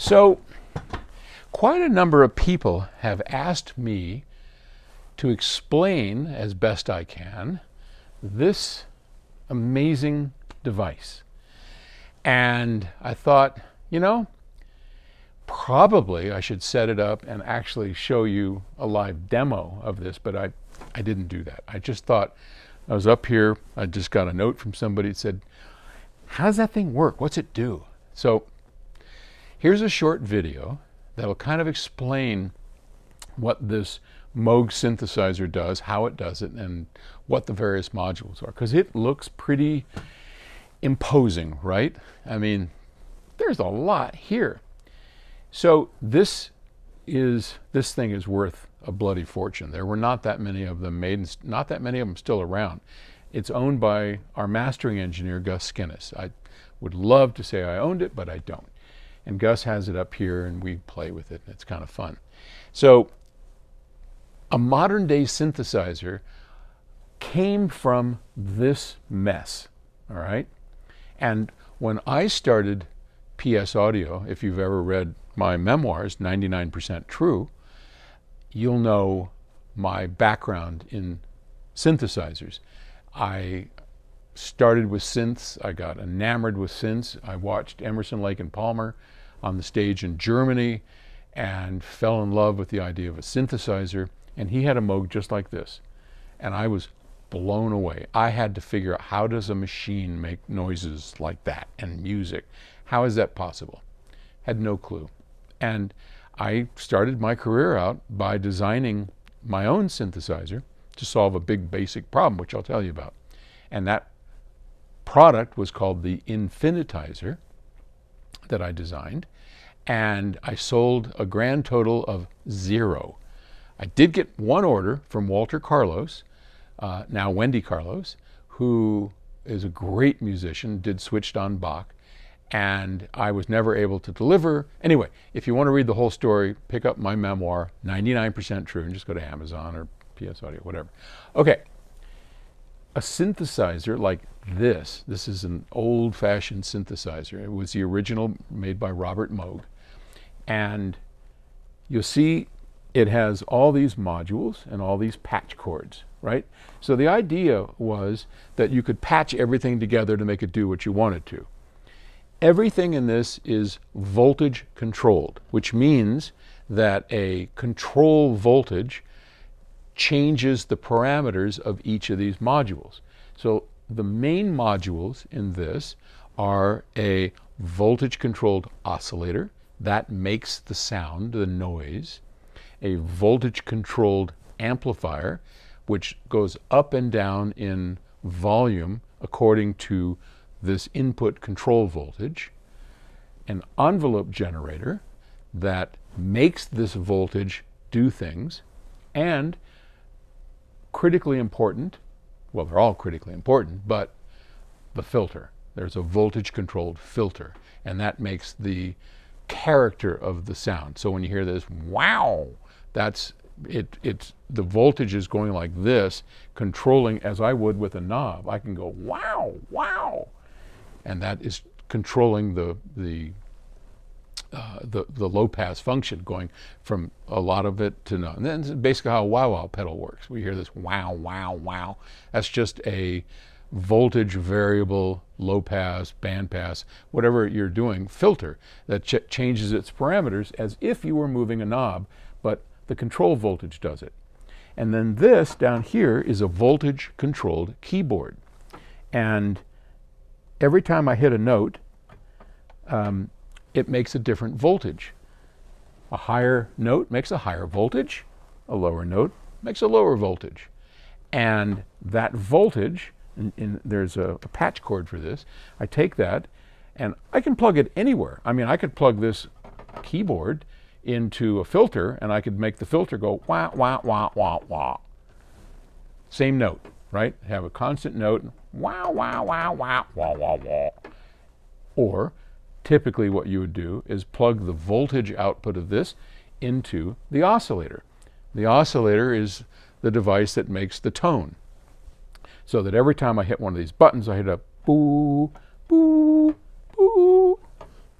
So, quite a number of people have asked me to explain as best I can this amazing device. And I thought, you know, probably I should set it up and actually show you a live demo of this, but I, I didn't do that. I just thought I was up here, I just got a note from somebody that said, How does that thing work? What's it do? So here's a short video that'll kind of explain what this Moog synthesizer does, how it does it, and what the various modules are. Because it looks pretty imposing, right? I mean, there's a lot here. So this is this thing is worth a bloody fortune. There were not that many of them made, not that many of them still around. It's owned by our mastering engineer, Gus Skinas. I would love to say I owned it, but I don't. And Gus has it up here and we play with it and it's kind of fun. So a modern day synthesizer came from this mess, all right? And when I started PS Audio, if you've ever read my memoirs, 99% True, you'll know my background in synthesizers. I started with synths, I got enamored with synths. I watched Emerson, Lake and Palmer on the stage in Germany and fell in love with the idea of a synthesizer. And he had a Moog just like this. And I was blown away. I had to figure out how does a machine make noises like that and music? How is that possible? Had no clue. And I started my career out by designing my own synthesizer to solve a big basic problem, which I'll tell you about. And that product was called the Infinitizer that I designed. And I sold a grand total of zero. I did get one order from Walter Carlos, uh, now Wendy Carlos, who is a great musician, did switched on Bach, and I was never able to deliver. Anyway, if you want to read the whole story, pick up my memoir, 99% True, and just go to Amazon or PS Audio, whatever. Okay, a synthesizer like this, this is an old fashioned synthesizer. It was the original made by Robert Moog. And you'll see it has all these modules and all these patch cords, right? So the idea was that you could patch everything together to make it do what you wanted to. Everything in this is voltage controlled, which means that a control voltage changes the parameters of each of these modules. So the main modules in this are a voltage controlled oscillator that makes the sound, the noise, a voltage controlled amplifier which goes up and down in volume according to this input control voltage, an envelope generator that makes this voltage do things, and critically important, well, they're all critically important, but the filter. There's a voltage controlled filter, and that makes the character of the sound. So when you hear this wow, that's it, it's the voltage is going like this, controlling as I would with a knob. I can go wow, wow, and that is controlling the the uh, the, the low pass function going from a lot of it to none. And then basically how a wow wow pedal works. We hear this wow wow wow. That's just a voltage variable low pass, band pass, whatever you're doing filter that ch changes its parameters as if you were moving a knob, but the control voltage does it. And then this down here is a voltage controlled keyboard. And every time I hit a note, um, it makes a different voltage. A higher note makes a higher voltage, a lower note makes a lower voltage. And that voltage, and, and there's a, a patch cord for this, I take that and I can plug it anywhere. I mean, I could plug this keyboard into a filter and I could make the filter go wah, wah, wah, wah, wah. Same note, right? Have a constant note, wah, wah, wah, wah, wah, wah, wah. Or typically what you would do is plug the voltage output of this into the oscillator. The oscillator is the device that makes the tone. So that every time I hit one of these buttons, I hit a boo, boo, boo.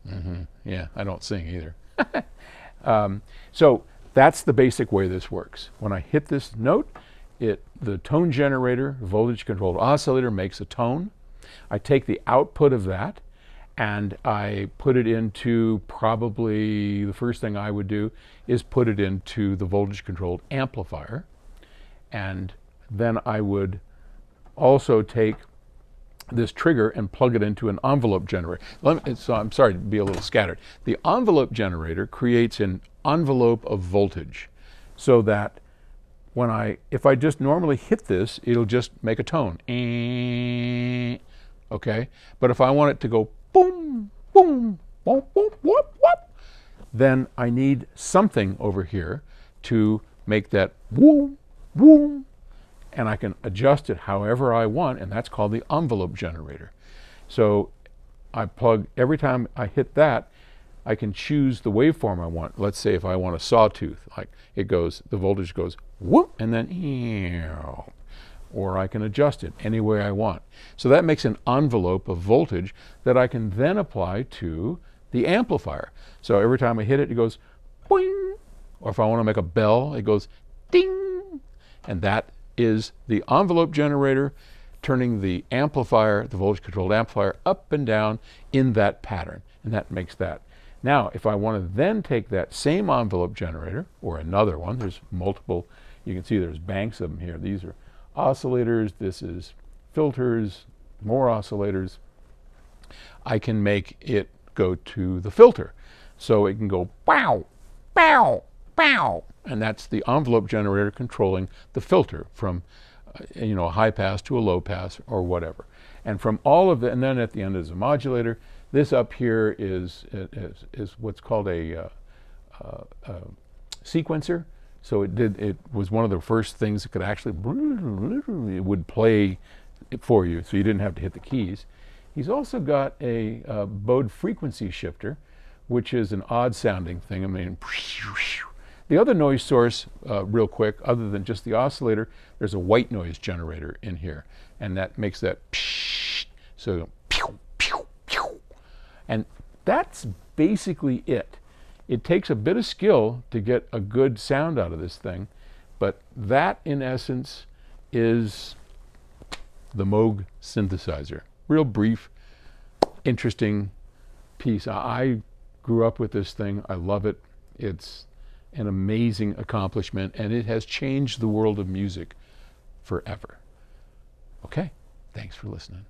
Mm-hmm. Yeah, I don't sing either. um, so that's the basic way this works. When I hit this note, it the tone generator, voltage controlled oscillator makes a tone. I take the output of that and I put it into probably the first thing I would do is put it into the voltage controlled amplifier. And then I would also take this trigger and plug it into an envelope generator. Me, so I'm sorry to be a little scattered. The envelope generator creates an envelope of voltage so that when I, if I just normally hit this, it'll just make a tone. Eh, Okay? But if I want it to go boom, boom, boom, boom, whoop, whoop, then I need something over here to make that boom, boom, and I can adjust it however I want, and that's called the envelope generator. So I plug, every time I hit that, I can choose the waveform I want. Let's say if I want a sawtooth, like it goes, the voltage goes whoop, and then ew, or I can adjust it any way I want. So that makes an envelope of voltage that I can then apply to the amplifier. So every time I hit it, it goes boing, or if I want to make a bell, it goes ding, and that is the envelope generator turning the amplifier, the voltage controlled amplifier, up and down in that pattern. And that makes that. Now, if I want to then take that same envelope generator, or another one, there's multiple, you can see there's banks of them here. These are oscillators, this is filters, more oscillators. I can make it go to the filter. So it can go bow, bow, bow. and that's the envelope generator controlling the filter from uh, you know a high pass to a low pass or whatever. And from all of the, and then at the end is a modulator. This up here is is, is what's called a uh, uh, uh, sequencer. So it did. It was one of the first things that could actually it would play for you, so you didn't have to hit the keys. He's also got a uh, Bode frequency shifter, which is an odd sounding thing. I mean, the other noise source, uh, real quick, other than just the oscillator, there's a white noise generator in here, and that makes that so. And that's basically it. It takes a bit of skill to get a good sound out of this thing, but that, in essence, is the Moog synthesizer. Real brief, interesting piece. I grew up with this thing. I love it. It's an amazing accomplishment, and it has changed the world of music forever. Okay, thanks for listening.